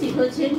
Keep.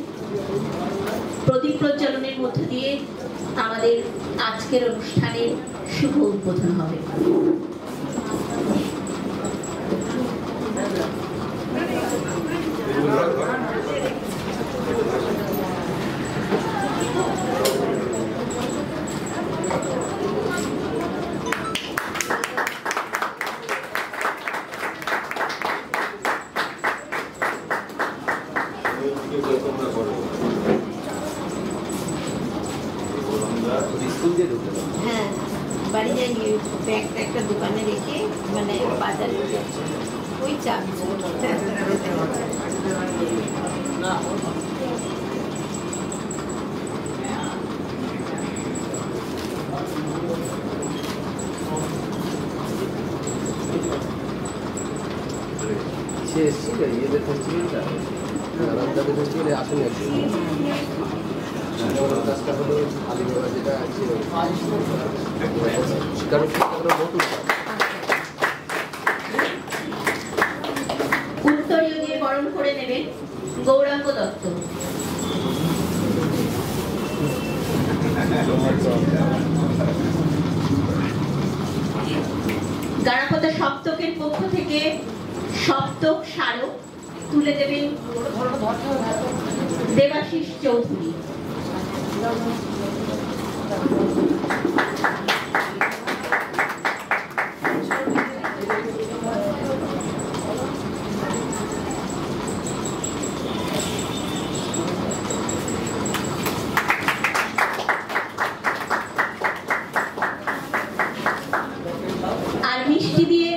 দিয়ে বরণ করে গৌরাঙ্গ দত্ত। সপ্তকের পক্ষ থেকে সপ্তক স্মারক তুলে দেবেন দেবাশিস চৌধুরী আর মিষ্টি দিয়ে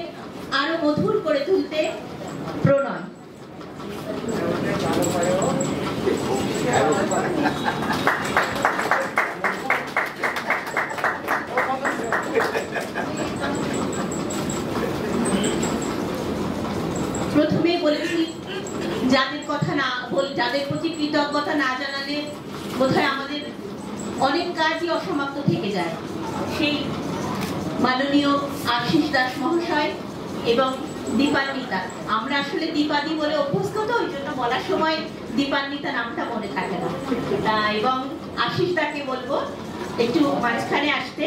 আরও মধুর করে তুলতে প্রণয় প্রথমে বলেছি, যাদের কথা না বল, যাদের প্রতি কৃতজ্ঞতা না জানালে বোধহয় আমাদের অনেক কাজই অসমাপ্ত থেকে যায়। সেই মাননীয় আশিস দাস মহাশয় এবং দীপান্বিতা। আমরা আসলে দীপাদি বলে অভ্যস্ত ওই জন্য বলার সময় দীপান্বিতা নামটা মনে থাকে না। এবং আশিস দাকে বলব, একটু মাঝখানে আসতে,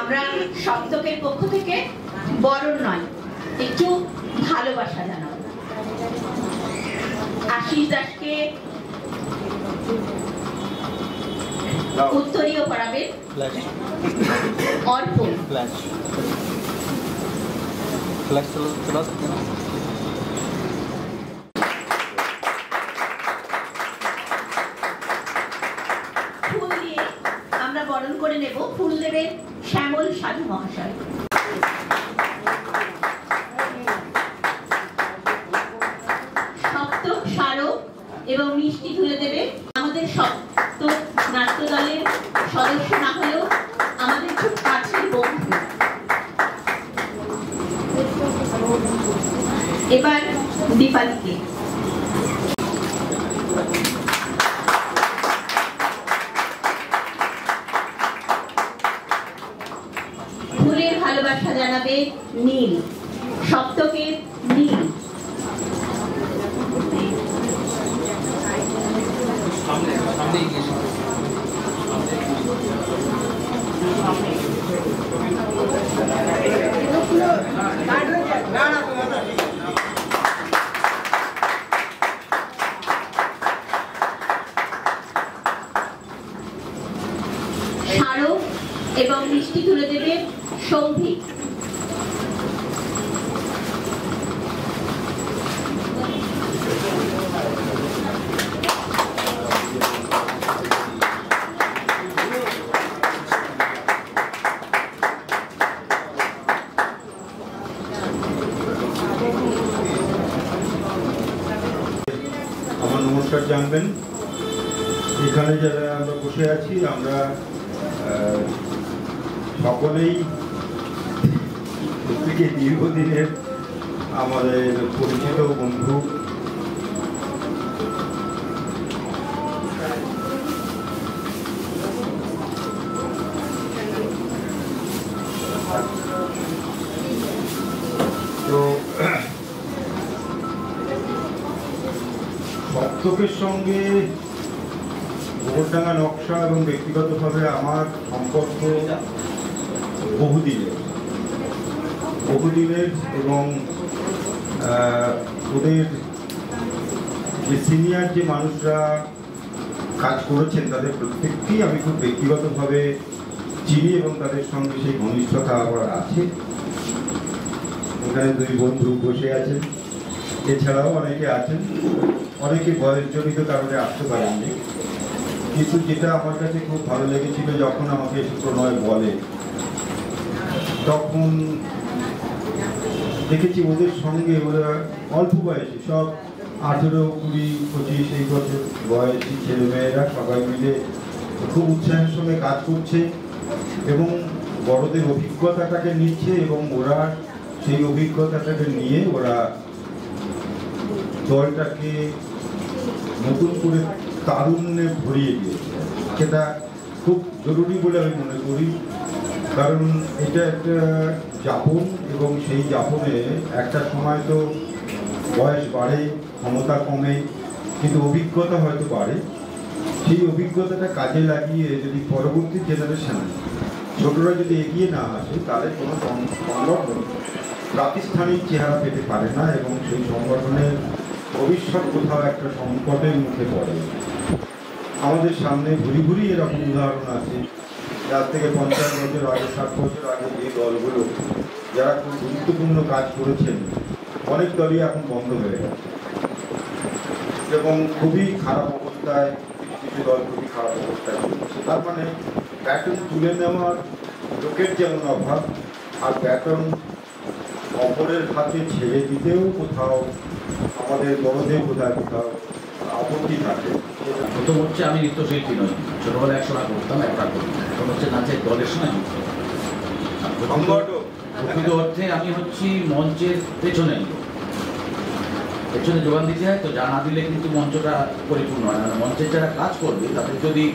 আমরা সপ্তকের পক্ষ থেকে বরণ নয়, একটু ভালোবাসা জানাব। আশিস উত্তরীয় পড়াবেন অর্পণ। আমরা বরণ করে নেব। ফুল দেবেন শ্যামল সাধু মহাশয়। ভালোবাসা জানাবে নীল সপ্তকে নীল। স্মারক সঙ্গে গোবরডাঙ্গা নকশা এবং ব্যক্তিগতভাবে আমার সম্পর্ক বহুদিনের। বহুদিনের এবং ওদের যে সিনিয়র যে মানুষরা কাজ করেছেন, তাদের প্রত্যেককেই আমি খুব ব্যক্তিগতভাবে চিনি এবং তাদের সঙ্গে সেই ঘনিষ্ঠতা আমার আছে। এখানে দুই বন্ধু বসে আছেন। এছাড়াও অনেকে আছেন। অনেকে বয়সজনিত কারণে আসতে পারেননি। কিন্তু যেটা আমার কাছে খুব ভালো লেগেছিল যখন আমাকে প্রণয় বলে, তখন দেখেছি ওদের সঙ্গে ওরা অল্প বয়সী, সব আঠেরো, কুড়ি, পঁচিশ, এই বছর বয়সী ছেলেমেয়েরা সবাই মিলে খুব উৎসাহের সঙ্গে কাজ করছে এবং বড়দের অভিজ্ঞতাটাকে নিচ্ছে এবং ওরা সেই অভিজ্ঞতাটাকে নিয়ে ওরা দলটাকে নতুন করে তারুণ্যে ভরিয়ে দিয়েছে। সেটা খুব জরুরি বলে আমি মনে করি। কারণ এটা একটা যাপন এবং সেই যাপনে একটা সময় তো বয়স বাড়ে, ক্ষমতা কমে, কিন্তু অভিজ্ঞতা হয়তো বাড়ে। সেই অভিজ্ঞতাটা কাজে লাগিয়ে যদি পরবর্তী জেনারেশন ছোটরা যদি এগিয়ে না আসে, তাদের কোনো সংগঠন প্রাতিষ্ঠানিক চেহারা পেতে পারে না এবং সেই সংগঠনের ভবিষ্যৎ কোথাও একটা সংকটের মুখে পড়ে। আমাদের সামনে ভুরি ভুরি এরকম উদাহরণ আছে। যার থেকে পঞ্চাশ বছর আগে, ষাট বছর আগে যে দলগুলো, যারা খুব গুরুত্বপূর্ণ কাজ করেছেন, অনেক দলই এখন বন্ধ হয়ে গেছে। এবং খুবই খারাপ অবস্থায়, কিছু দল খুবই খারাপ অবস্থায় তার মানে ব্যাটন তুলে নেওয়ার লোকের যেমন অভাব, আর ব্যাটন অপরের হাতে ছেড়ে দিতেও কোথাও আমাদের বড়দের কোথাও কোথাও আপত্তি থাকে। প্রথম হচ্ছে আমি নৃত্যশিল্পী নই ছোটবেলায় একসময় করতাম একটা করতাম। এখন হচ্ছে নাচের দলের সঙ্গে যুক্ত। প্রকৃত- অর্থে আমি হচ্ছি মঞ্চের পেছনে। পেছনে যোগান দিতে হয় তো যা না দিলে কিন্তু মঞ্চটা পরিপূর্ণ হয় না। মঞ্চের যারা কাজ করবে তাদের যদি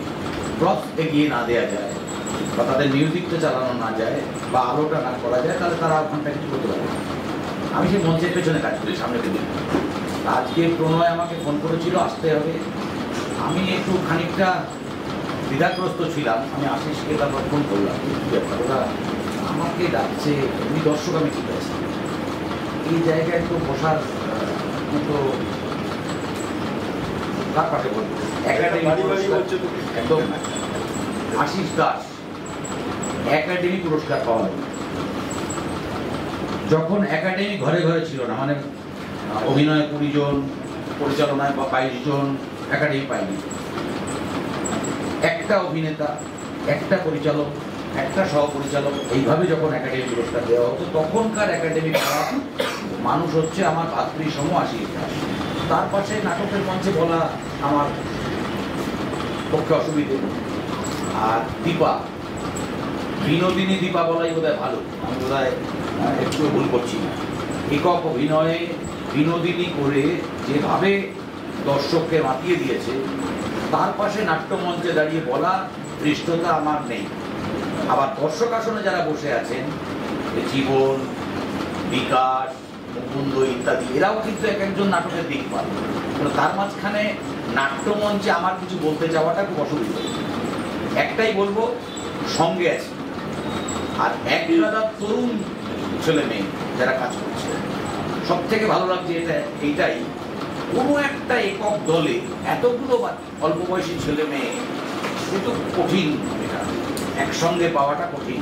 প্রপ এগিয়ে না দেওয়া যায় বা তাদের মিউজিকটা চালানো না যায় বা আলোটা না করা যায় তাহলে তারা ওখানটা কিছু করতে পারবে না। আমি সেই মঞ্চের পেছনে কাজ করি সামনে দিকে আজকে প্রণয় আমাকে ফোন করেছিল আসতে হবে। আমি একটু খানিকটা দ্বিধাগ্রস্ত ছিলাম আমি আশিসকে তারপর ফোন করলাম। ওরা আমাকে ডাকছে এমনি দর্শক আমি ঠিক আছি এই জায়গায় তো বসার মতো কার পাশে বলব একাডেমি একদম। আশিস দাস একাডেমি পুরস্কার পাওয়া গেল যখন একাডেমি ঘরে ঘরে ছিল না মানে অভিনয় কুড়ি জন পরিচালনায় বা বাইশ জন একাডেমি পাইনি একটা অভিনেতা একটা পরিচালক একটা সহপরিচালক এইভাবে যখন একাডেমি পুরস্কার দেওয়া হতো তখনকার একাডেমি পাওয়া মানুষ হচ্ছে আমার ভাতৃ সম দাস। তার পাশে নাটকের মঞ্চে বলা আমার পক্ষে অসুবিধে আর দীপা বিনোদিনী দীপা বলাই বোধহয় ভালো। আমি আহ, একটু ভুল করছি একক অভিনয়ে বিনোদিনী করে যেভাবে দর্শককে মাতিয়ে দিয়েছে, তার পাশে নাট্যমঞ্চে দাঁড়িয়ে বলা দৃষ্টতা আমার নেই। আবার দর্শক আসনে যারা বসে আছেন জীবন, বিকাশ, মুকুন্দ ইত্যাদি, এরাও কিন্তু এক একজন নাটকের দিক পান তার মাঝখানে নাট্যমঞ্চে আমার কিছু বলতে যাওয়াটা খুব অসুবিধা। একটাই বলব, সঙ্গে আছি। আর এক তরুণ ছেলে মেয়ে যারা কাজ করছে সব থেকে ভালো লাগছে এটা, এইটাই, কোনো একটা একক দলে এতগুলো অল্প বয়সী ছেলে মেয়ে কিন্তু কঠিন এটা একসঙ্গে পাওয়াটা কঠিন।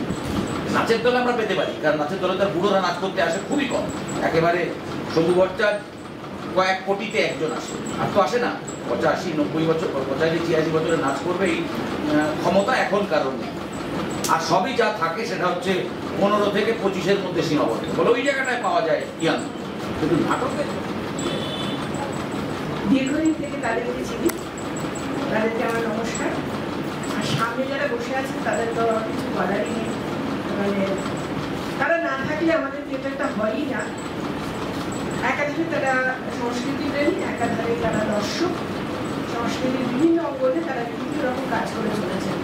নাচের দলে আমরা পেতে পারি, কারণ নাচের দলে তার বুড়োরা নাচ করতে আসে খুবই কম। একেবারে সবু ভট্টার কয়েক কোটিতে একজন আসে। আর তো আসে না, পঁচাশি, নব্বই বছর পঁচাশি, ছিয়াশি বছরে নাচ করবে এই ক্ষমতা এখন কারণ নেই আর সবই যা থাকে সেটা হচ্ছে পনেরো থেকে পঁচিশের মধ্যে সীমাবদ্ধ। বলে, ওই জায়গাটায় পাওয়া যায় ইয়াং। কিন্তু নাটকে দীর্ঘদিন থেকে তাদেরকে চিনি, তাদেরকে আমার নমস্কার। আর সামনে যারা বসে আছেন, তাদের তো কিছু বলারই নেই। মানে তারা না থাকলে আমাদের থিয়েটারটা হয়ই না। একাধারে তারা সংস্কৃতি প্রেমী, একাধারে তারা দর্শক। সংস্কৃতির বিভিন্ন অঙ্গনে তারা বিভিন্ন রকম কাজ করে চলেছেন।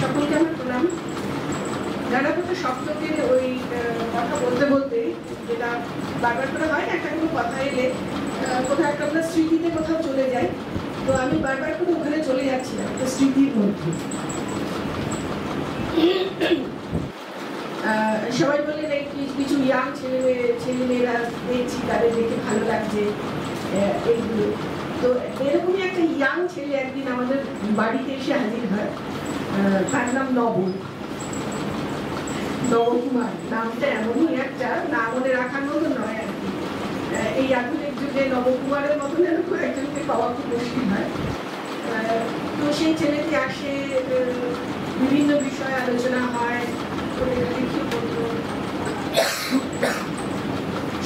সকলকে আমার প্রণাম। নানাগত সপ্তকের ওই কথা বলতে বলতে যেটা বারবার করে হয় না একটা কোনো কথা এলে কোথাও একটা আমরা স্মৃতিতে কোথাও চলে যাই তো আমি বারবার করে ওখানে চলে যাচ্ছিলাম একটা স্মৃতির মধ্যে। সবাই বলে যে কিছু ইয়াং ছেলে মেয়ে ছেলে মেয়েরা দেখছি, তাদের দেখে ভালো লাগছে এইগুলো। তো এরকমই একটা ইয়াং ছেলে একদিন আমাদের বাড়িতে এসে হাজির হয় তার নাম নব নবকুমার নামটা এমনই একটা না মনে রাখার মতো নয় আর কি এই আধুনিক যুগে নবকুমারের মতন এরকম একজনকে পাওয়া খুব মুশকিল হয় তো সেই ছেলেটি আসে বিভিন্ন বিষয়ে আলোচনা হয়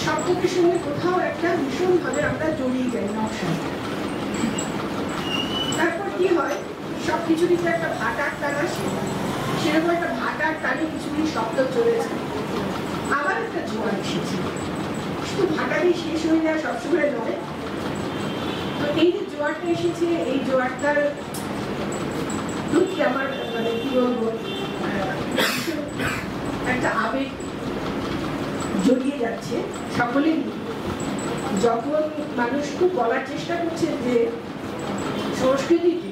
সবকিছুর সঙ্গে কোথাও একটা ভীষণভাবে আমরা জড়িয়ে যাই নকশায় তারপর কি হয়? সব কিছুরই তো একটা ভাটার টান আসে সেরকম একটা ভাটার টানে কিছুদিন শব্দ চলেছে আবার একটা জোয়ার এসেছে। শুধু ভাটারই শেষ হয়ে যায় সবসময় নয়। তো এই যে জোয়ারটা এসেছে, এই জোয়ারটার প্রতি আমার মানে কি বলব একটা আবেগ জড়িয়ে যাচ্ছে। সকলেই যখন মানুষ খুব বলার চেষ্টা করছে যে সংস্কৃতিতে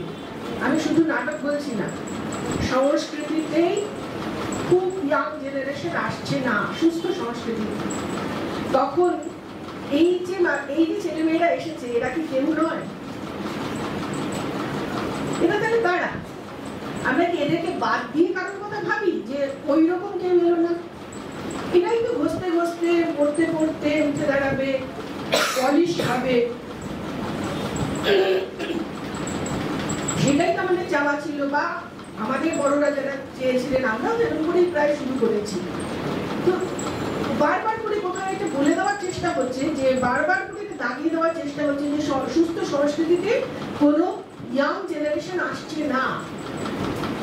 আমি শুধু নাটক বলছি না সংস্কৃতিতেই খুব ইয়াং জেনারেশন আসছে না, সুস্থ সংস্কৃতি। তখন এই যে এই যে ছেলেমেয়েরা এসেছে, এরা কি কেউ নয়? তাহলে আমরা কি এদেরকে বাদ দিয়ে কারোর কথা ভাবি যে ওই রকম কেউ এলো না? এরাই তো ঘষতে ঘষতে, পড়তে পড়তে উঠে দাঁড়াবে পলিশ হবে। সেটাই তো আমাদের চাওয়া ছিল, বা আমাদের বড়রা যারা চেয়েছিলেন, আমরাও এরকম করেই প্রায় শুরু করেছি। তো বারবার করে কোথাও এটা বলে দেওয়ার চেষ্টা হচ্ছে যে, বারবার করে দাগিয়ে দেওয়ার চেষ্টা হচ্ছে যে সুস্থ সংস্কৃতিতে কোনো ইয়াং জেনারেশন আসছে না।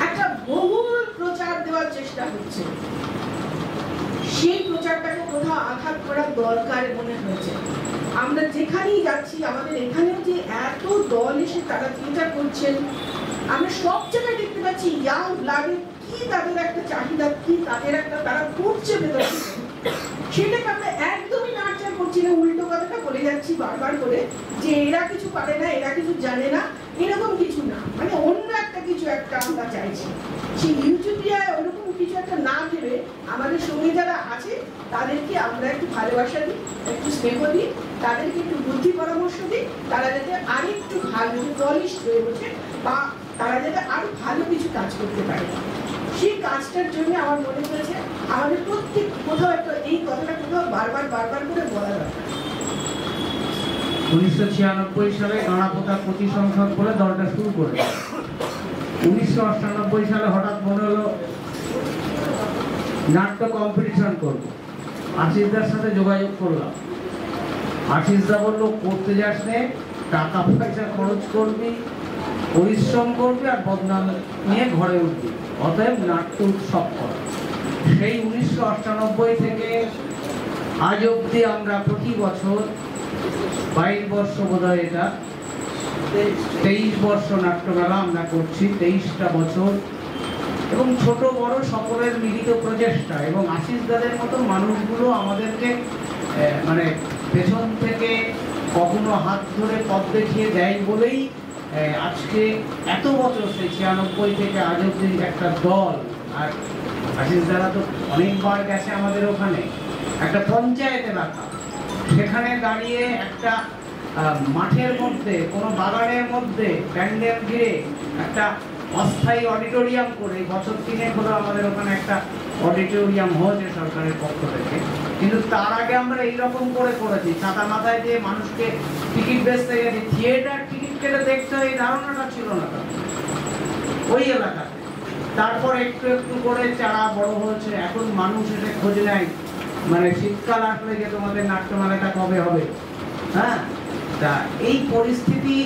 একটা বহুল প্রচার দেওয়ার চেষ্টা হচ্ছে। সেই প্রচারটাকে কোথাও আঘাত করার দরকার মনে হয়েছে আমরা যেখানেই যাচ্ছি, আমাদের এখানেও যে এত দল এসে তারা থিয়েটার করছেন আমরা সব জায়গায় দেখতে পাচ্ছি ইয়াং ব্লাডের কি তাদের একটা চাহিদা, কি তাদের একটা, তারা করছে ভেতর। সেটাকে আমরা একদমই নাড়চাড় করছি না, উল্টো কথাটা বলে যাচ্ছি বারবার করে যে এরা কিছু পারে না, এরা কিছু জানে না, এরকম কিছু না মানে অন্য একটা কিছু একটা আমরা চাইছি সেই ইউটিউবিয়ায় ওরকম কিছু একটা না ভেবে আমাদের সঙ্গে যারা আছে, তাদেরকে আমরা একটু ভালোবাসা দিই, একটু স্নেহ দিই, তাদেরকে একটু বুদ্ধি পরামর্শ দিই, তারা যাতে আরেকটু ভালো দলিশ হয়ে ওঠে বা তারা যাতে আরও ভালো কিছু কাজ করতে পারে। সেই কাজটার জন্য আমার মনে হয়েছে আমাদের প্রত্যেক কোথাও একটা, এই কথাটা কোথাও বারবার বারবার করে বলা দরকার। উনিশশো ছিয়ানব্বই সালে গাঁড়াপোতা প্রতি সংসদ বলে দলটা শুরু করে উনিশশো অষ্টানব্বই সালে হঠাৎ মনে হলো, নাট্য কম্পিটিশন করব। আশিসদার সাথে যোগাযোগ করলাম। আশিসদা বলল, করতে যাস নে টাকা পয়সা খরচ করবি পরিশ্রম করবে আর বদনাম নিয়ে ঘরে উঠবে। অতএব নাট্য উৎসব কর। সেই উনিশশো থেকে আজ অবধি আমরা প্রতি বছর বাইশ বর্ষ বোধ এটা, তেইশ বর্ষ নাট্যমেলা আমরা করছি, তেইশটা বছর। এবং ছোট বড় সকলের মিলিত প্রচেষ্টা এবং আশিস দাদের মতো মানুষগুলো আমাদেরকে মানে পেছন থেকে কখনো হাত ধরে পথ দেখিয়ে দেয় বলেই আজকে এত বছর সেই ছিয়ানব্বই থেকে আজ অব্দি একটা দল, আর আশিস দাদা তো অনেকবার গেছে আমাদের ওখানে, একটা পঞ্চায়েত এলাকা সেখানে দাঁড়িয়ে একটা মাঠের মধ্যে, কোনো বাগানের মধ্যে প্যান্ডেল ঘিরে একটা অস্থায়ী অডিটোরিয়াম করে বছর তিনেক হলো আমাদের ওখানে একটা অডিটোরিয়াম হয়েছে সরকারের পক্ষ থেকে। কিন্তু তার আগে আমরা এইরকম করে করেছি। ছাতা মাথায় দিয়ে মানুষকে টিকিট বেচতে গেছি। থিয়েটার টিকিট কেটে দেখতে এই ধারণাটা ছিল না। ওই এলাকাতে। তারপর একটু একটু করে চারা বড় হয়েছে। এখন মানুষ এসে খোঁজ নেয়। মানে শীতকাল আসলে যে তোমাদের নাট্যমেলাটা কবে হবে? হ্যাঁ? তা এই পরিস্থিতি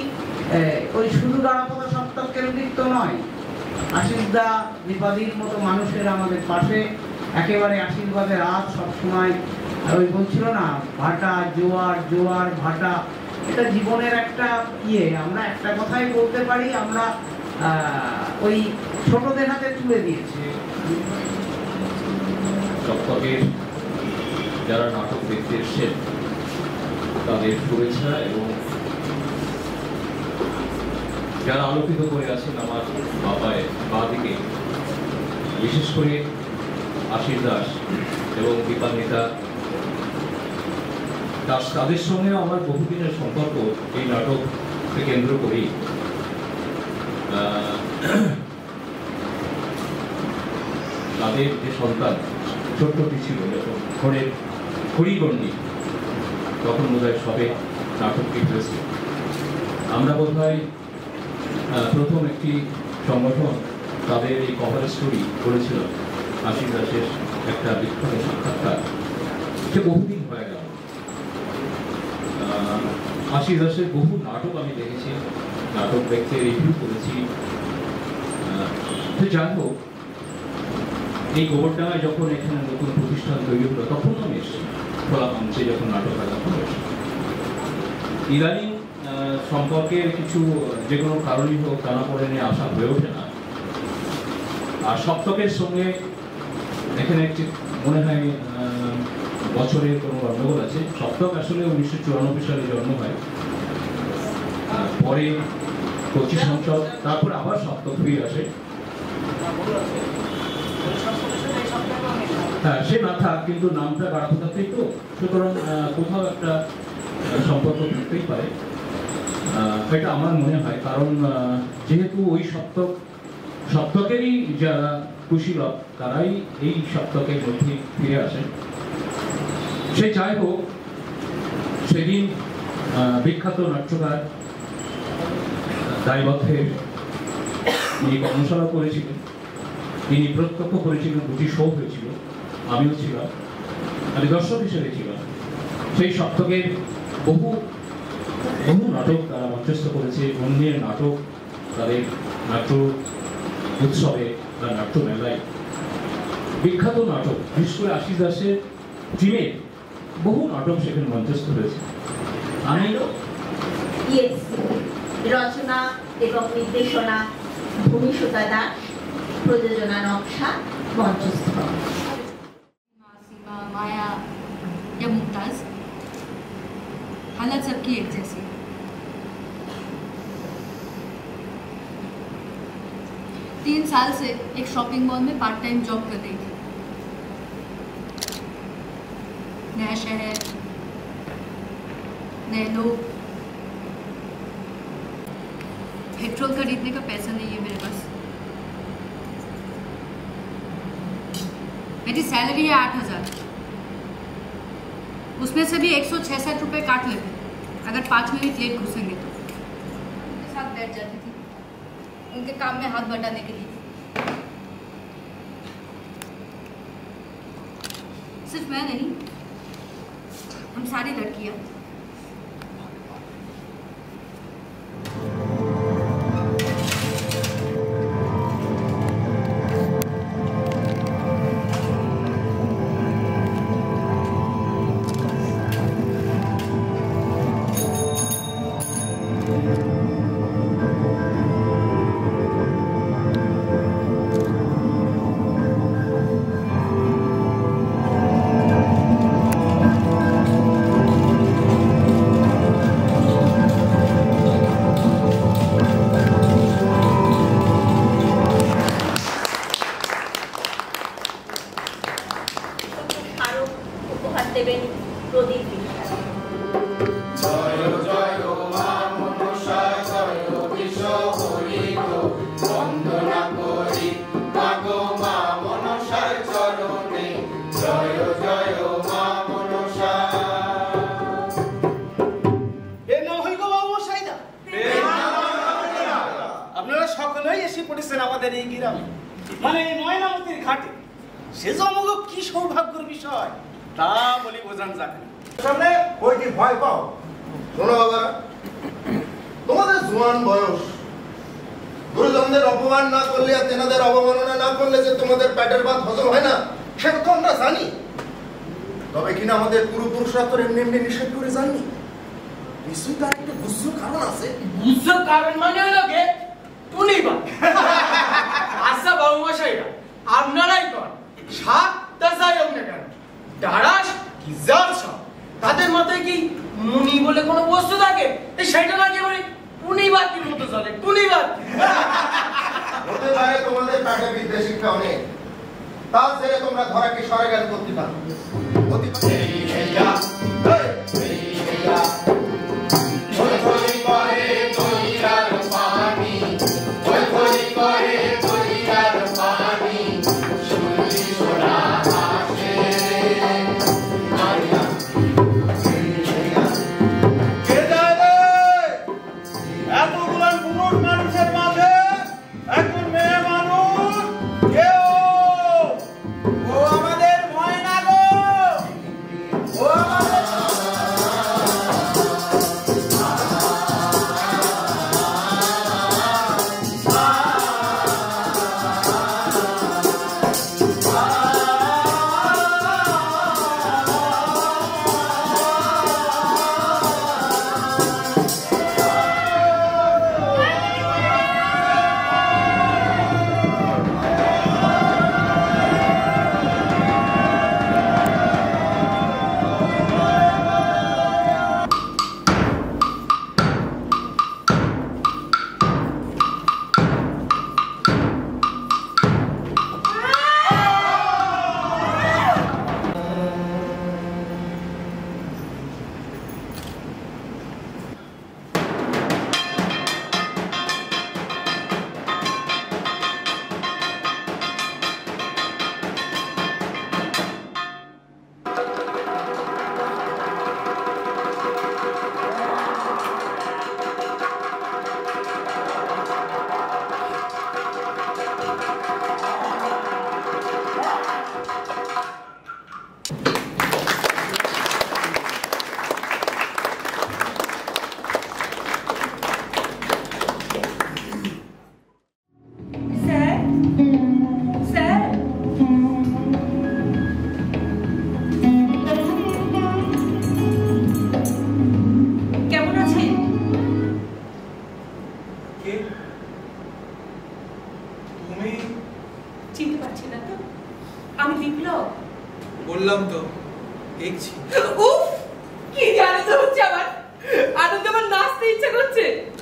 ওই শুধু দাঁড়াপদা সপ্তাহ কেন্দ্রিক তো নয়। আশিসদা বিপাদীর মতো মানুষের আমাদের পাশে একেবারে আশীর্বাদের হাত সবসময় ওই বলছিল না, ভাটা, জোয়ার জোয়ার, ভাটা, এটা জীবনের একটা ইয়ে। আমরা একটা কথাই বলতে পারি, আমরা ওই ছোটদের হাতে তুলে দিয়েছে। যারা নাটক দেখতে এসছেন, তাদের শুভেচ্ছা এবং যারা আলোকিত করে আছেন আমার বাবায় বা দিকে বিশেষ করে আশিস দাস এবং দীপান্বিতা দাস তাদের সঙ্গে আমার বহুদিনের সম্পর্ক এই নাটককে কেন্দ্র আহ, তাদের যে সন্তান ছোট্টটি ছিল যখন ঘরের খড়িগণ্ডি তখন বোধ হয় সবে নাটকটি হয়েছে। আমরা বোধ হয় প্রথম একটি সংগঠন তাদের এই কভার স্টোরি করেছিল আশিস দাসের একটা বিখ্যাত সাক্ষাৎকার। সে বহুদিন হয়ে গেল। আশিস দাসের বহু নাটক আমি দেখেছি, নাটক দেখতে রিভিউ করেছি। তো যাই হোক, এই গোবরডাঙ্গায় যখন এখানে নতুন প্রতিষ্ঠান তৈরি হলো, তখন আমি এসেছি। খোলা মঞ্চে যখন নাটক হয়, তখন এসেছি। ইদানিং সম্পর্কে কিছু যে কোনো কারণই হোক টানা পড়ে নিয়ে আসা হয়ে ওঠে না। আর সপ্তকের সঙ্গে এখানে একটি মনে হয় বছরের কোনো গণ্ডগোল আছে। সপ্তক আসলে উনিশশো চুরানব্বই সালে জন্ম হয়। পরে পঁচিশ সংসদ তারপর আবার সপ্তক ফিরে আসে। হ্যাঁ সে না থাক কিন্তু নামটা গাঢ়তাতেই তো সুতরাং কোথাও একটা সম্পর্ক থাকতেই পারে। এটা আমার মনে হয়, কারণ যেহেতু ওই সপ্তক, সপ্তকেরই যারা কুশীলক তারাই এই সপ্তকের মধ্যে ফিরে আসেন সে যাই হোক সেদিন বিখ্যাত নাট্যকার, দায়বদ্ধের তিনি কর্মশালা করেছিলেন, তিনি প্রত্যক্ষ করেছিলেন, দুটি শো হয়েছিল, আমিও ছিলাম, আমি দর্শক হিসেবে ছিলাম। সেই সপ্তকের বহু বহু নাটক তারা মঞ্চস্থ করেছে, অন্যের নাটক তাদের নাট্য উৎসবে বা নাট্য মেলায় বিখ্যাত নাটক বিশেষ করে আশিস দাসের টিমে বহু নাটক সেখানে মঞ্চস্থ হয়েছে আমি ইয়েস রচনা এবং নির্দেশনা ভূমিসুতা দাস প্রযোজনা নকশা মঞ্চস্থ सीमा माया या मुमताज हालत सबकी एक जैसी तीन साल से एक शॉपिंग मॉल में पार्ट टाइम जॉब कर रही थी। नया शहर, नए लोग। पेट्रोल खरीदने का पैसा नहीं है मेरे पास। मेरी सैलरी है आठ हज़ार। उसमें से भी एक सौ छह छसठ रुपये काट लेते अगर पाँच मिनट लेट घुसेंगे तो। साथ बैठ जाती उनके काम में हाथ बटाने के लिए। सिर्फ़ मैं नहीं हम सारी लड़कियाँ। অবমাননা না করলে যে তোমাদের প্যাটের বাদ হজম হয় না সেটা তো আমরা জানি। তবে কিনা আমাদের পূর্বপুরুষরা তো এমনি এমনি নিষেধ করে জানি নিশ্চয়ই তার একটা কারণ আছে। কারণ মানে হলো তুমি বা আচ্ছা আপনারাই কর যাই কেন? দাঁড়াস কি তাদের মাথায় কি মুনি বলে কোনো বস্তু থাকে? সেটা না কি বলে টুনি কি মতো চলে টুনি হতে পারে তোমাদের টাকা বিদ্যা শিক্ষা অনেক তা ছেড়ে তোমরা ধরাকে গেলে করতে পারো ちゃこっち。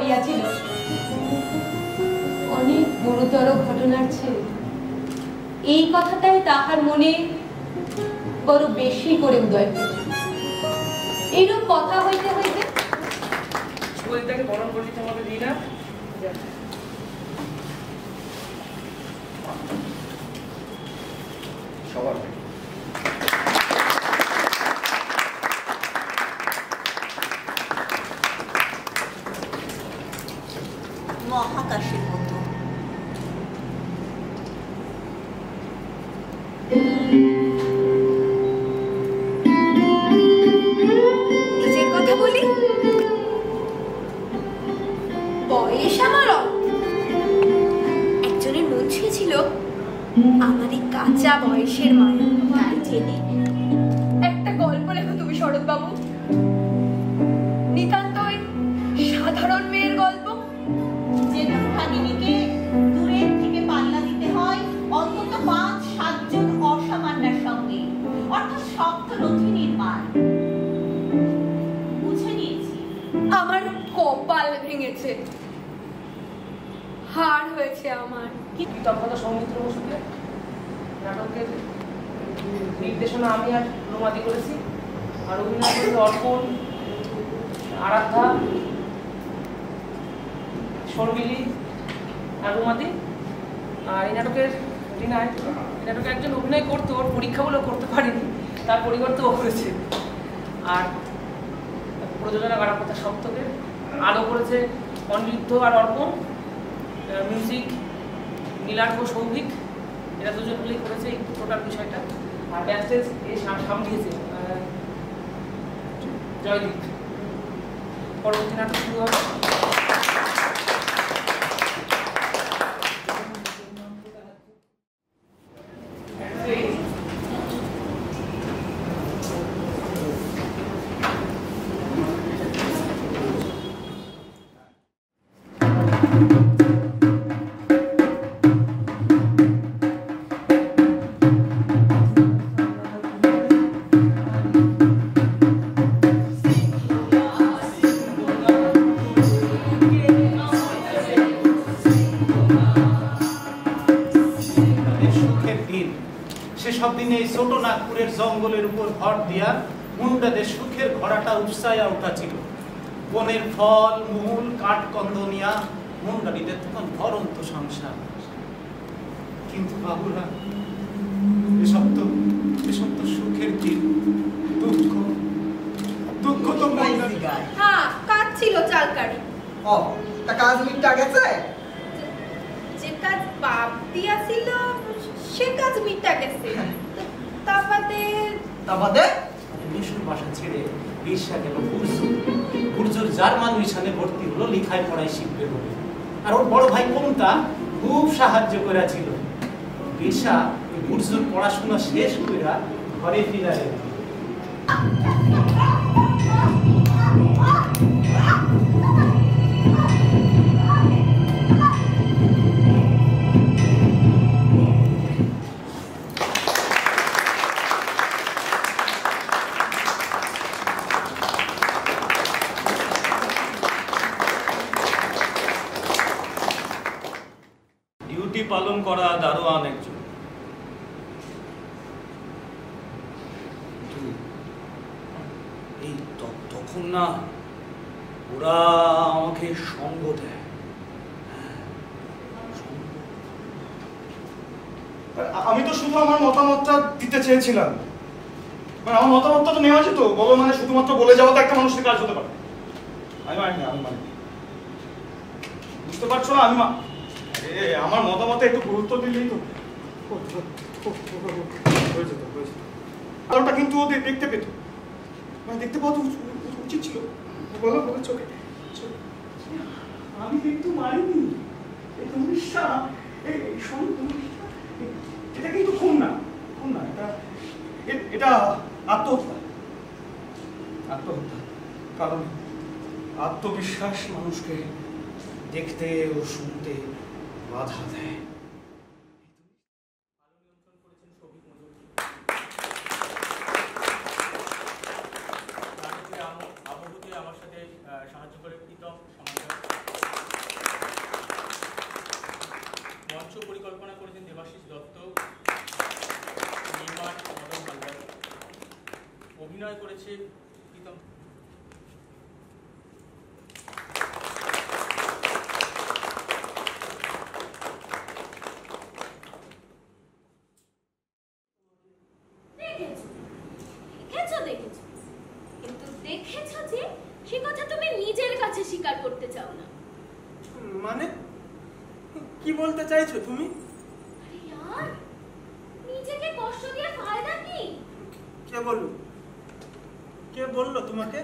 করিয়াছিল অনেক গুরুতর ঘটনার এই কথাটাই তাহার মনে বড় বেশি করে উদয় এইরূপ কথা হইতে হইতে সবার নির্দেশনা আমি আর রোমাদি করেছি। আর অভিনয় করেছে অর্পণ, আরাধ্যা, শর্মিলি আর রোমাদি আর এই নাটকের এই নাটকে একজন অভিনয় করতো, ওর পরীক্ষাগুলো করতে পারেনি, তার পরিবর্তে ও করেছে। আর প্রযোজনা গাড়াপথা সপ্তকের আলো করেছে অনিরুদ্ধ আর অর্পণ মিউজিক নীলার্ঘ, সৌভিক। এরা দুজন মিলেই করেছে এই টোটাল বিষয়টা। ব্যাকস্টেজ এ সামলিয়েছে জয়দীপ। পরবর্তী নাটক শুরু হবে। জঙ্গলের উপর ভর দিয়া মুন্ডাদের সুখের ঘোড়াটা উৎসায়া উঠা ছিল বনের ফল মূল কাঠ কন্দনিয়া মুন্ডারিদের তখন ভরন্ত সংসার। কিন্তু বাবুরা এসব তো এসব তো সুখের দিন। দুঃখ দুঃখ তো হ্যাঁ কাজ ছিল চালকারি। ও তা কাজ মিটটা গেছে? যে কাজ বাপ দিয়া ছিল সে কাজ মিটা গেছে। তো তা বাদে তা বাদে ছেড়ে ভর্তি হলো, লিখায় পড়ায় শিখবে আর ওর বড় ভাই কোনটা? খুব সাহায্য করেছিল। ঈর্ষা ওই পড়াশোনা শেষ কইরা ঘরে ফিরে চেয়েছিলাম মানে আমার মতামতটা তো নেওয়া যেত বলো মানে শুধুমাত্র বলে যাওয়া তো একটা মানুষের কাজ হতে পারে। আমি মানি আমি মানি বুঝতে পারছ না? আমি আমার মতামতে একটু গুরুত্ব দিলেই তো। কারণটা কিন্তু ও দেখতে পেত। মানে দেখতে পাওয়া তো উচ- উচ- উচিত ছিল। বলো বলো, চোখে। আমি কিন্তু মারিনি এই উড়িষ্যা। এই এটা কিন্তু খুন না। খুন না, এটা এটা আত্মহত্যা। আত্মহত্যা। কারণ আত্মবিশ্বাস মানুষকে দেখতে ও শুনতে বাধা দেয় নাটকের আম- আবহতে আমার সাথে আহ, সাহায্য করে প্রীতম সমাজের মঞ্চ পরিকল্পনা করেছেন দেবাশিস দত্ত নির্মাণ মদন হালদার অভিনয় করেছে প্রীতম দেখেছ দেখেছ দেখেছ কিন্তু দেখেছ যে সে কথা তুমি নিজের কাছে স্বীকার করতে চাও না মানে কি বলতে চাইছো তুমি আরে ইয়ার নিজেকে কষ্ট দিয়ে ফায়দা কি কে বলল কে বলল তোমাকে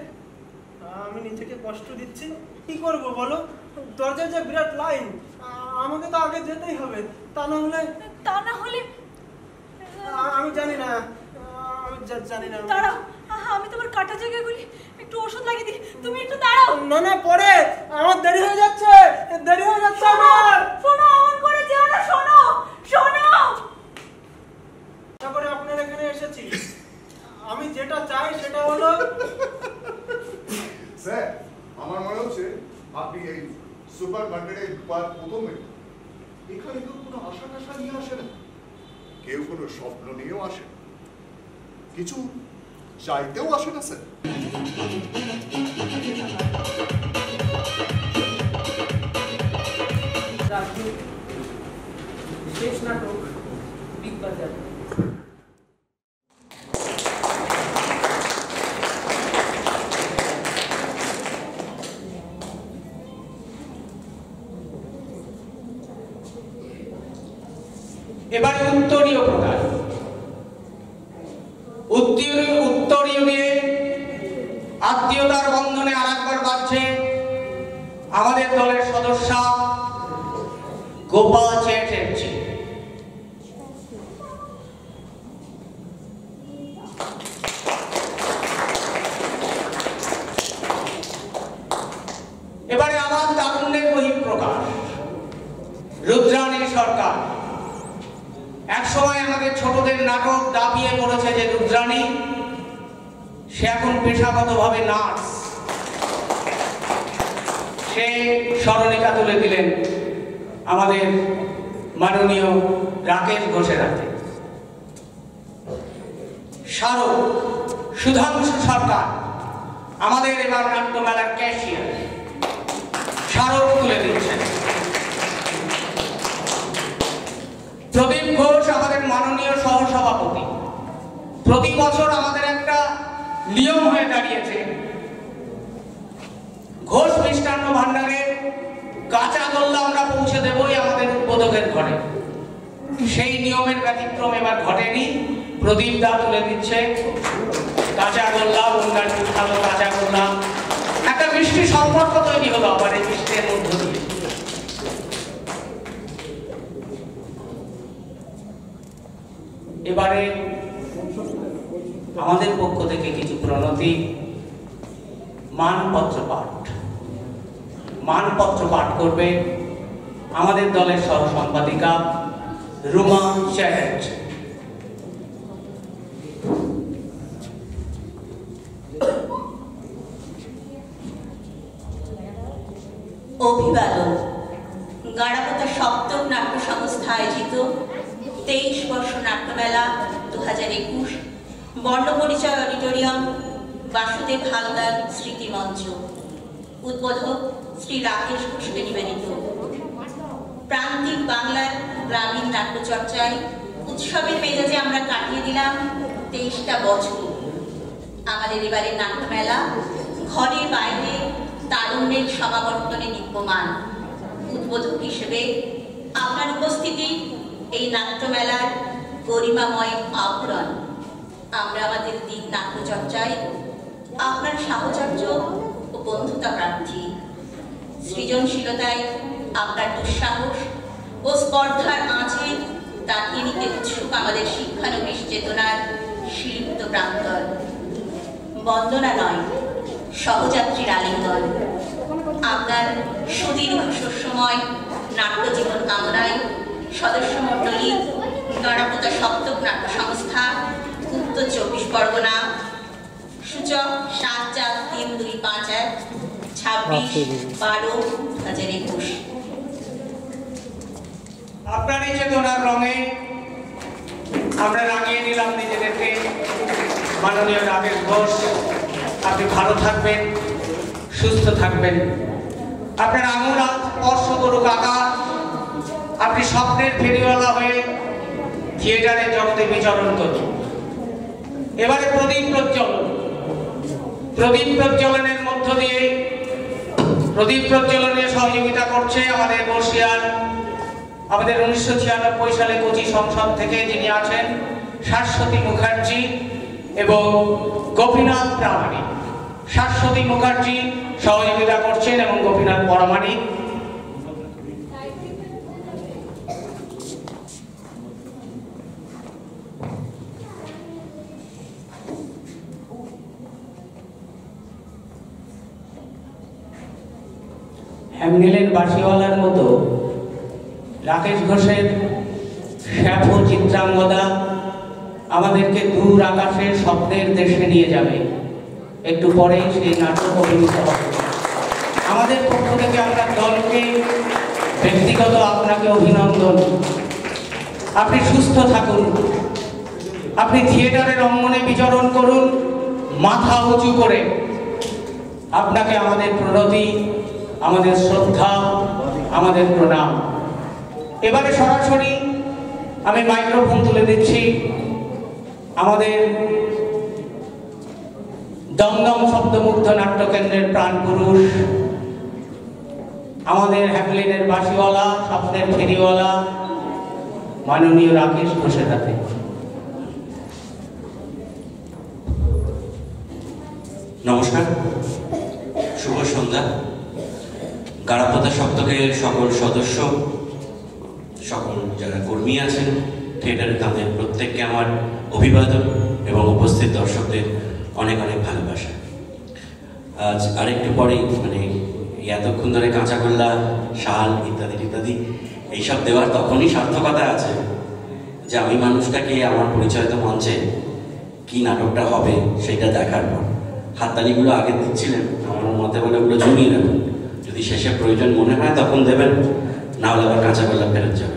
নিজেকে কষ্ট দিচ্ছি কি করব বলো? দরজার যে বিরাট লাইন আমাকে তো আগে যেতেই হবে তা না হলে তা না হলে আমি জানি না আমি জানি না। দাঁড়াও আমি তোমার কাটা জায়গাগুলি একটু ওষুধ লাগিয়ে দিই। তুমি একটু দাঁড়াও। না না পরে আমার দেরি হয়ে যাচ্ছে দেরি হয়ে যাচ্ছে আমার। শোনো অমন করে যেও না শোনো শোনো। করে আপনার এখানে এসেছি। আমি যেটা চাই সেটা হলো স্যার, আমার মনে হচ্ছে আপনি এই সুপার সবার প্রথমে এখানে কেউ কোনো আশা টাশা নিয়ে আসে না। কেউ কোনো স্বপ্ন নিয়েও আসে না। কিছু চাইতেও আসে না, স্যার। রাজু শেষ নাটক, বিগ বাজার এবারে উত্তরীয় প্রকার উত্তরীয় উত্তরীয় দিয়ে আত্মীয়তার বন্ধনে আর একবার বাড়ছে আমাদের দলের সদস্য গোপাল চ্যাটার্জি এবারে আমার তারুণ্যের বহিঃপ্রকাশ রুদ্রাণী সরকার। একসময় আমাদের ছোটদের নাটক দাবিয়ে পড়েছে যে রুদ্রাণী, সে এখন পেশাগতভাবে নার্স। সে স্মরণিকা তুলে দিলেন আমাদের মাননীয় রাকেশ ঘোষের হাতে। স্মারক সুধাংশু সরকার, আমাদের এবার নাট্যমেলার ক্যাশিয়ার। স্মারক তুলে দিচ্ছেন। প্রদীপ ঘোষ আমাদের মাননীয় সহসভাপতি। প্রতি বছর আমাদের একটা নিয়ম হয়ে দাঁড়িয়েছে। ঘোষ মিষ্টান্ন ভান্ডারে কাঁচা গোল্লা আমরা পৌঁছে দেবই আমাদের উদ্বোধকের ঘরে। সেই নিয়মের ব্যতিক্রম এবার ঘটেনি। প্রদীপ দা তুলে দিচ্ছে। কাঁচা গোল্লা বন্যার বিখ্যাত কাঁচা গোল্লা একটা মিষ্টি সম্পর্ক তৈরি হলো আবার এই মিষ্টির মধ্য দিয়ে। এবারে আমাদের পক্ষ থেকে কিছু প্রণতি, মানপত্র পাঠ। মানপত্র পাঠ করবে আমাদের দলের সহ সম্পাদিকা রুমা চ্যাটার্জি অভিবাদন। গাড়াপতা সপ্তম নাট্য সংস্থা আয়োজিত তেইশ নাট্যমেলা দু হাজার একুশ বর্ণপরিচয় অডিটোরিয়াম বাসুদেব হালদার স্মৃতি মঞ্চ। উদ্বোধক শ্রী রাকেশ ঘোষকে নিবেদিত। প্রান্তিক বাংলার গ্রামীণ নাট্যচর্চায় উৎসবের মেজাজে আমরা কাটিয়ে দিলাম তেইশটা বছর। আমাদের এবারের নাট্যমেলা ঘরে বাইরে তারুণ্যের সমাবর্তনে নিপ্যমান উদ্বোধক হিসেবে আপনার উপস্থিতি এই নাট্যমেলার গরিমাময় আহরণ আমরা আমাদের দিন নাট্যচর্চায় আপনার সাহচর্য ও বন্ধুতা প্রার্থী। সৃজনশীলতায় আপনার দুঃসাহস ও স্পর্ধার আঁচে তাকিয়ে নিতে উৎসুক আমাদের শিক্ষানবিশ চেতনার শিল্পিত প্রান্তর। বন্দনা নয়, সহযাত্রীর আলিঙ্গন। আপনার সুদীর্ঘ শস্যময় নাট্যজীবন কামনায় সদস্য গণপতা সপ্তক নাট্য সংস্থা উত্তর চব্বিশ পরগনা। সূচক সাত চার তিন দুই পাঁচ এক ছাব্বিশ বারো দু হাজার একুশ। আপনার এই চেতনার রঙে আমরা রাঙিয়ে নিলাম নিজেদেরকে। মাননীয় রাকেশ ঘোষ আপনি ভালো থাকবেন সুস্থ থাকবেন। আপনার আঙুল স্পর্শ করুক আকার আপনি স্বপ্নের ফেরিওয়ালা হয়ে থিয়েটারের জগতে বিচরণ করুন এবারে প্রদীপ প্রজ্বলন প্রদীপ প্রজ্বলনের মধ্য দিয়ে প্রদীপ প্রজ্বলনে সহযোগিতা করছে আমাদের বর্ষিয়ার, আমাদের উনিশশো ছিয়ানব্বই সালে কোচি সংসদ থেকে যিনি আছেন শাশ্বতী মুখার্জি এবং গোপীনাথ প্রামাণিক। শাশ্বতী মুখার্জি সহযোগিতা করছেন এবং গোপীনাথ পরামাণিক হ্যামনিলের বাসিওয়ালার মতো রাকেশ ঘোষের শ্যাফ চিত্রাঙ্গদা আমাদেরকে দূর আকাশে স্বপ্নের দেশে নিয়ে যাবে। একটু পরেই সেই নাটক অভিনীত হবে। আমাদের পক্ষ থেকে আমরা দলকে, ব্যক্তিগত আপনাকে অভিনন্দন। আপনি সুস্থ থাকুন। আপনি থিয়েটারের অঙ্গনে বিচরণ করুন, মাথা উঁচু করে। আপনাকে আমাদের প্রণতি আমাদের শ্রদ্ধা, আমাদের প্রণাম। এবারে সরাসরি আমি মাইক্রোফোন তুলে দিচ্ছি। আমাদের দমদম শব্দমুগ্ধ নাট্যকেন্দ্রের প্রাণ পুরুষ আমাদের হ্যাপলিনের বাসিওয়ালা স্বপ্নের ফেরিওয়ালা, মাননীয় রাকেশ ঘোষের হাতে। নমস্কার, শুভ সন্ধ্যা। গারাপতা সপ্তকের সকল সদস্য, সকল যারা কর্মী আছেন থিয়েটারের তাদের প্রত্যেককে আমার অভিবাদন এবং উপস্থিত দর্শকদের অনেক অনেক ভালোবাসা। আজ আরেকটু পরেই মানে এতক্ষণ ধরে কাঁচাগোল্লা, শাল ইত্যাদি ইত্যাদি এইসব দেওয়ার তখনই সার্থকতা আছে যে আমি মানুষটাকে আমার পরিচয় তো মঞ্চে কি নাটকটা হবে সেটা দেখার পর। হাততালিগুলো আগে দিচ্ছিলেন, আমার মতে বলে ওগুলো জমিয়ে নেবেন শেষে প্রয়োজন মনে হয় তখন দেবেন না হলে আবার কাঁচা গোল্লা ফেরত যাবে।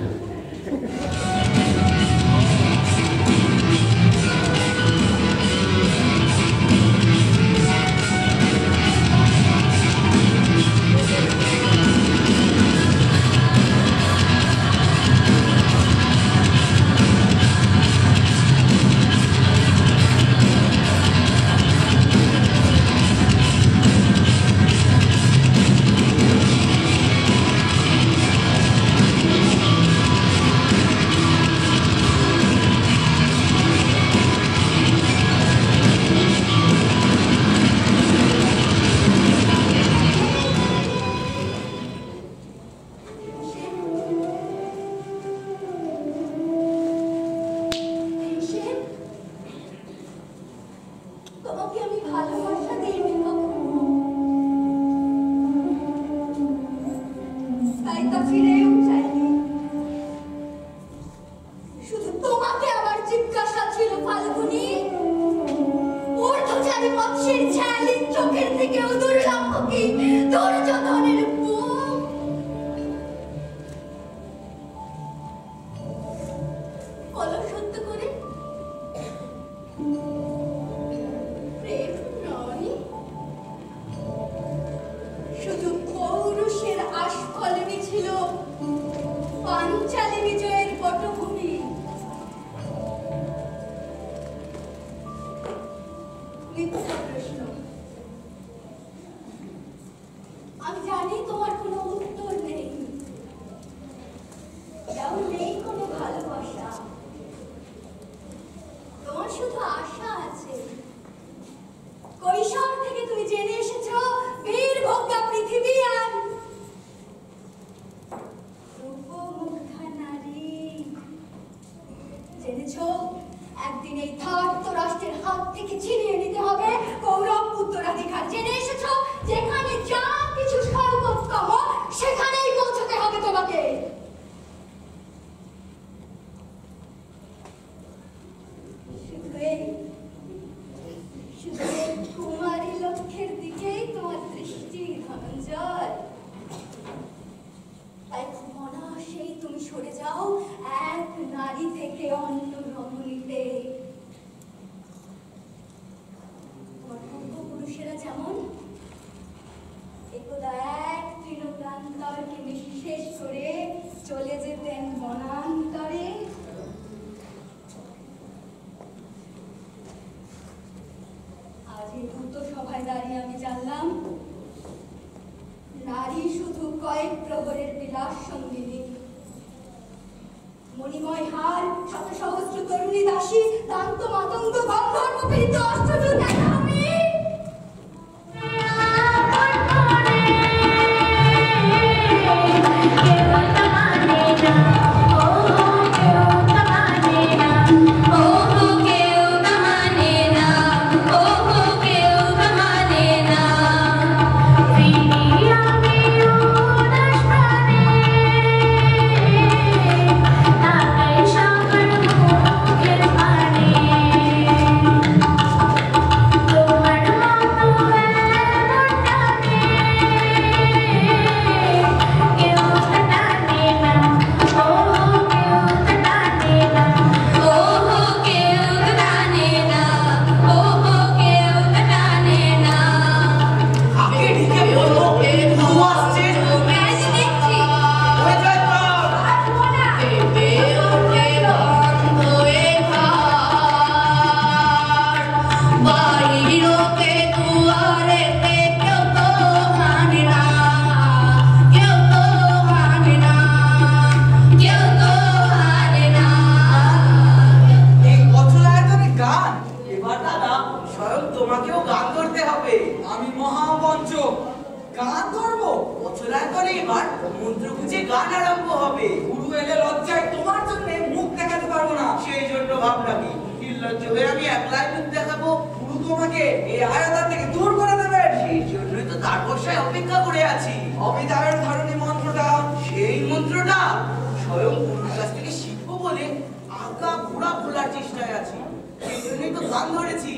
আগা পুরা ভোলার চেষ্টায় আছি। সেই জন্যই তো গান ধরেছি।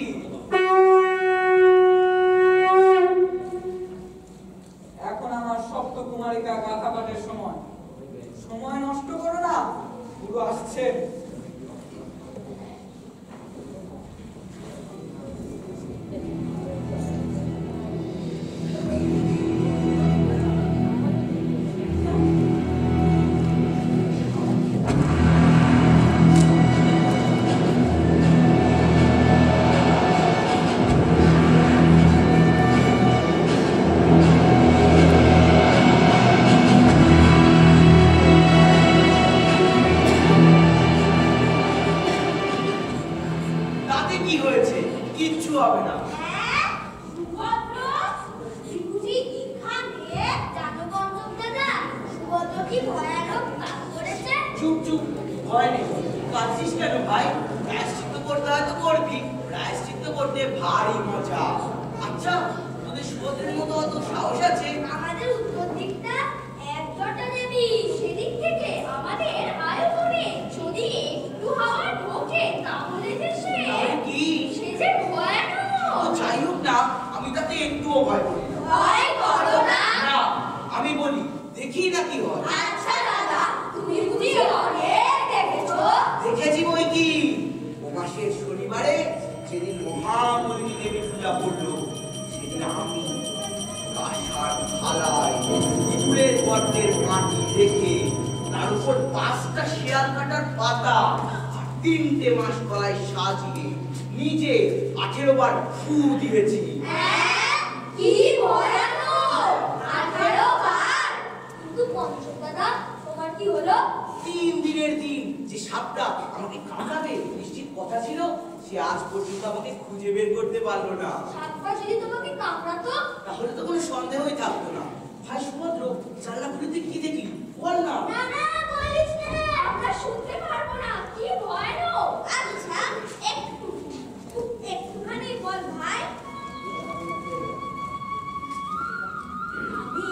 আচ্ছা দাদা তুমি বুঝি অনেক দেখেছ দেখেছি বই কি? ও শনিবারে যেদিন মহামন্ত্রী দেবী পূজা করল সেদিন আমি কাঁসার থালায় ইঁদুরের গর্তের মাটি রেখে তার উপর পাঁচটা শিয়াল কাটার পাতা আর তিনটে মাস কলায় সাজিয়ে নিজে আঠেরো বার ফু দিয়েছি। কি সাপটা আমাকে কামড়াবে? নিশ্চিত কথা ছিল সে আজ পর্যন্ত আমাকে খুঁজে বের করতে পারল না। সাপটা যদি তোমাকে কামড়াতো? তাহলে তো কোনো সন্দেহই থাকতো না। ভাসভদ্র জানলা খুলিতে কি দেখি বল না। না না বলিস না। আমরা শুনতে পারব না। কি আচ্ছা একটু একটুখানি বল ভাই। আমি